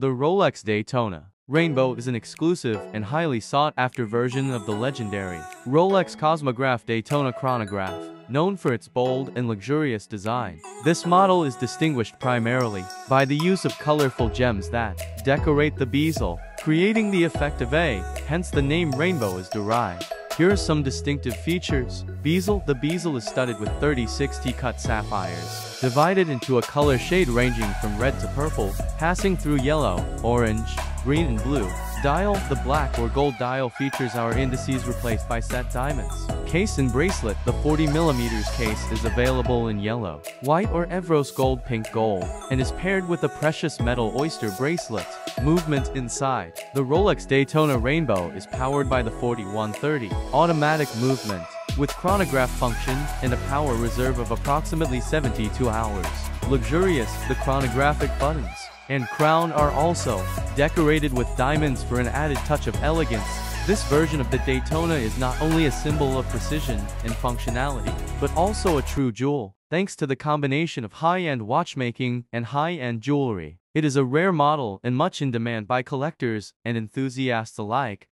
The Rolex Daytona Rainbow is an exclusive and highly sought-after version of the legendary Rolex Cosmograph Daytona chronograph, known for its bold and luxurious design. This model is distinguished primarily by the use of colorful gems that decorate the bezel, creating the effect of a, hence the name rainbow is derived. Here are some distinctive features. Bezel The bezel is studded with 36 T-cut sapphires, divided into a color shade ranging from red to purple, passing through yellow, orange, green and blue. Dial The black or gold dial features hour indices replaced by set diamonds. Case and bracelet The 40mm case is available in yellow, white or Everose gold pink gold, and is paired with a precious metal oyster bracelet. Movement inside. The Rolex Daytona Rainbow is powered by the 4130 automatic movement with chronograph function and a power reserve of approximately 72 hours. Luxurious, the chronographic buttons and crown are also decorated with diamonds for an added touch of elegance. This version of the Daytona is not only a symbol of precision and functionality, but also a true jewel, thanks to the combination of high-end watchmaking and high-end jewelry. It is a rare model and much in demand by collectors and enthusiasts alike.